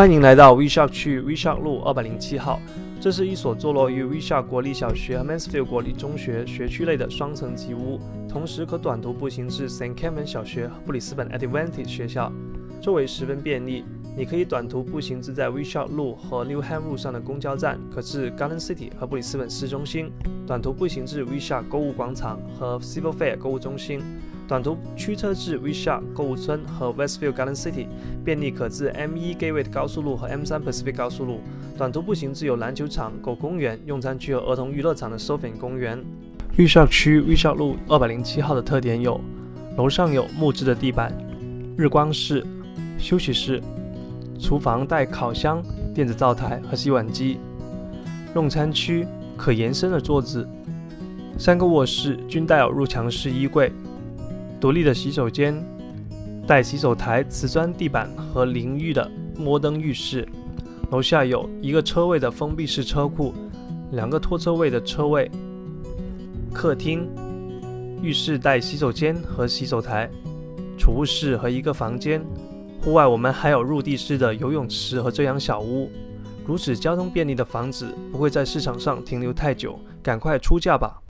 欢迎来到 w e s h a r k 区 w e s h a r k 路二百零七号。这是一所坐落于 w e s h a r k 国立小学和 Mansfield 国立中学学区内的双层级屋，同时可短途步行至 St. Kevin 小学和布里斯本 Advantage 学校，周围十分便利。你可以短途步行至在 w e s h a r k 路和 Newham 路上的公交站，可至 Garden City 和布里斯本市中心；短途步行至 w e s h a r k 购物广场和 Civil Fair 购物中心。短途驱车至 w i s h a 购物村和 Westfield Garden City，便利可至 M1 Gateway 高速路和 M3 Pacific 高速路。短途步行至有篮球场、狗公园、用餐区和儿童娱乐场的 SoFi 公园。w i s h a 区 w i s h a 路二百零七号的特点有：楼上有木质的地板、日光室、休息室、厨房带烤箱、电子灶台和洗碗机。用餐区可延伸的桌子，三个卧室均带有入墙式衣柜。独立的洗手间，带洗手台、瓷砖地板和淋浴的摩登浴室。楼下有一个车位的封闭式车库，两个拖车位的车位。客厅、浴室带洗手间和洗手台，储物室和一个房间。户外我们还有入地式的游泳池和遮阳小屋。如此交通便利的房子不会在市场上停留太久，赶快出价吧！